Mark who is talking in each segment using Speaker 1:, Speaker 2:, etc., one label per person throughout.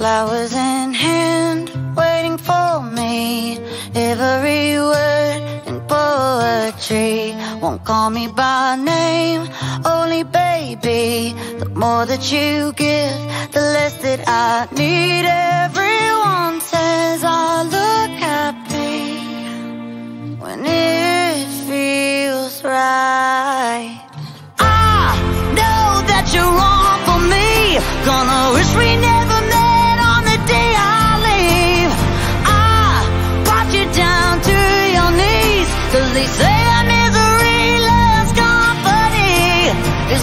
Speaker 1: Flowers in hand, waiting for me. Every word in poetry Won't call me by name, only baby The more that you give, the less that I need. Everyone says I look happy When it feels right. I know that you're wrong for me. Gonna wish we never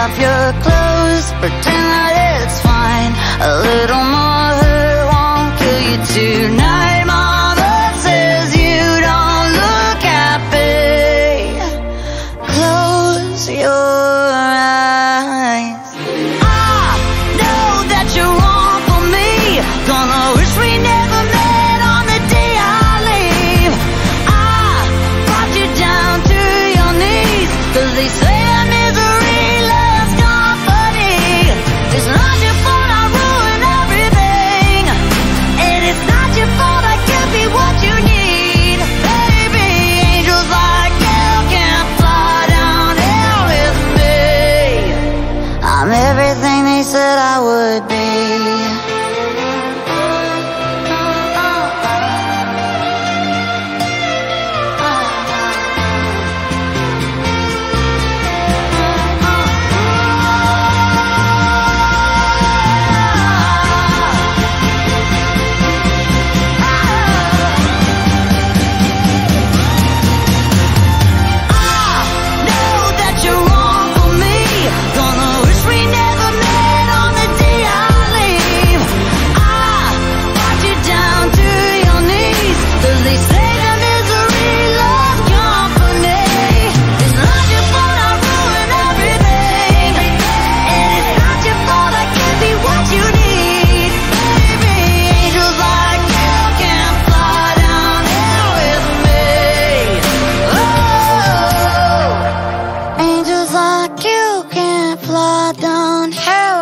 Speaker 1: off your clothes, pretend. would I don't have